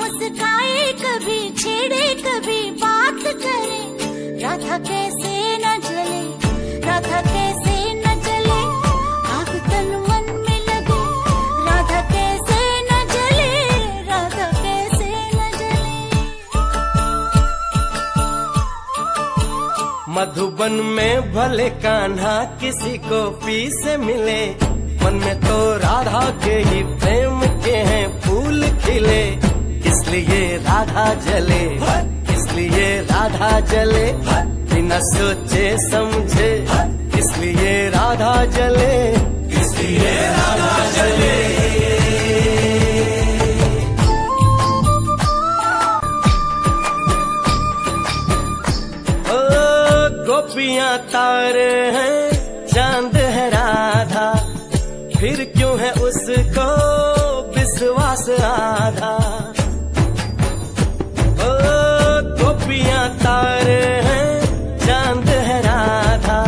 मुस्काए, कभी छेड़े, कभी बात करे। राधा कैसे न जले, राधा कैसे न जले। आग तन मन में लगे, राधा कैसे न जले, राधा कैसे न जले। मधुबन में भले कान्हा किसी को पी से मिले, मन में तो राधा के ही प्रेम इसलिए राधा जले। इसलिए राधा जले। बिना सोचे, समझे। इसलिए राधा जले। इसलिए राधा जले। ओ, गोपियाँ तारे हैं, चाँद है राधा। फिर क्यों है उसको विश्वास आधा? तारे हैं चाँद है राधा।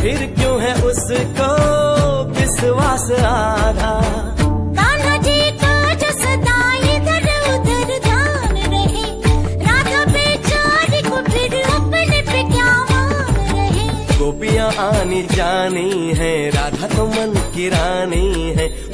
फिर क्यों है उसको विश्वास आधा? आनी जानी है राधा तो मन की रानी है।